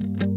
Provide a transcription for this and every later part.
Couldn't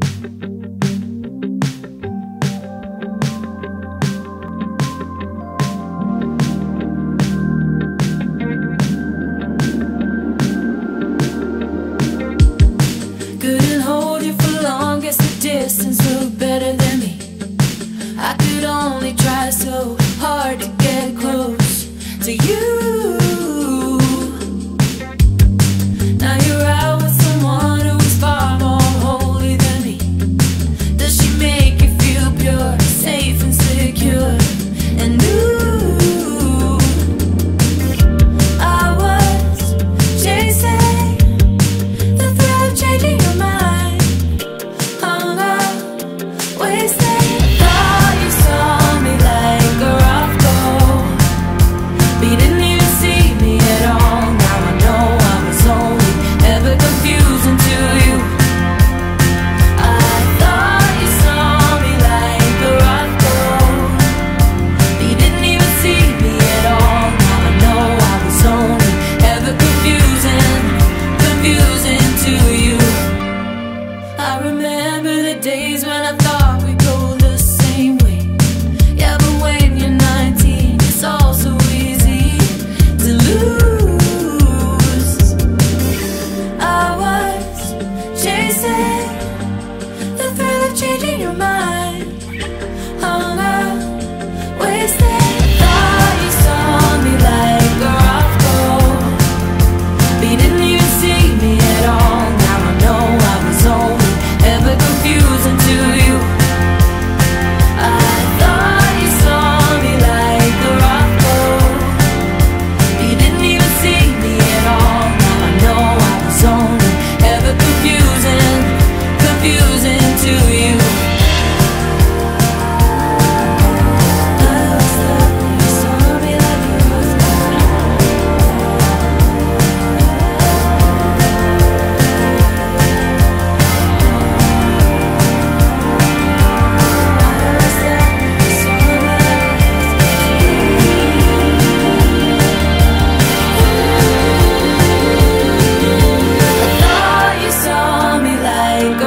like